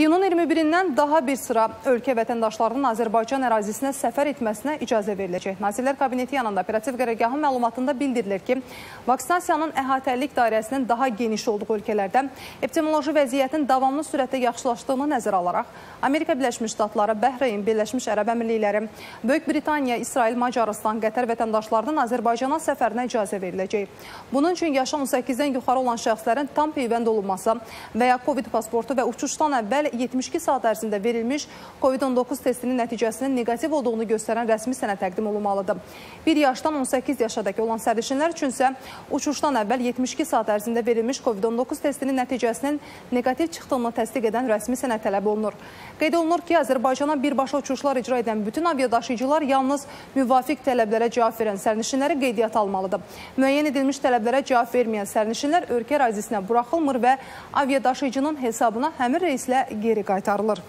İyunun 21-dən daha bir sıra ölkə vətəndaşlarının Azərbaycan ərazisinə səfər etməsinə icazə veriləcək. Nazirlər Kabineti yanında operativ qərargahın məlumatında bildirilir ki, vaksinasiyanın əhatəlilik dairəsinin daha geniş olduğu ölkələrdə epidemioloji vəziyyətin davamlı sürətdə yaxşılaşdığını nəzərə alaraq Amerika Birləşmiş Ştatları, Bəhreyn, Birləşmiş Ərəb Əmirlikləri, Böyük Britaniya, İsrail, Macarıstan, Qətər vətəndaşlarının Azərbaycana səfərinə icazə veriləcək. Bunun üçün yaşı 18-dən yuxarı olan şəxslərin tam peyvənd olunması və ya COVID pasportu və uçuşdan əvvəl 72 saat ərzində verilmiş COVID-19 testinin nəticəsinin neqativ olduğunu göstərən rəsmi sənə təqdim olunmalıdır. 1 yaşdan 18 yaşadakı olan sərnişinlər üçün isə uçuşdan əvvəl 72 saat ərzində verilmiş COVID-19 testinin nəticəsinin neqativ çıxdığını təsdiq edən rəsmi sənə tələb olunur. Qeyd olunur ki, Azərbaycana birbaşa uçuşlar icra edən bütün aviadaşıyıcılar yalnız müvafiq tələblərə cavab verən sərnişinləri qeydiyyata almalıdır. Müəyyən edilmiş tələblərə cavab verməyən sərnişinlər ölkə ərazisinə buraxılmır və aviadaşıyıcının hesabına həmin reyslə geri qaytarılır.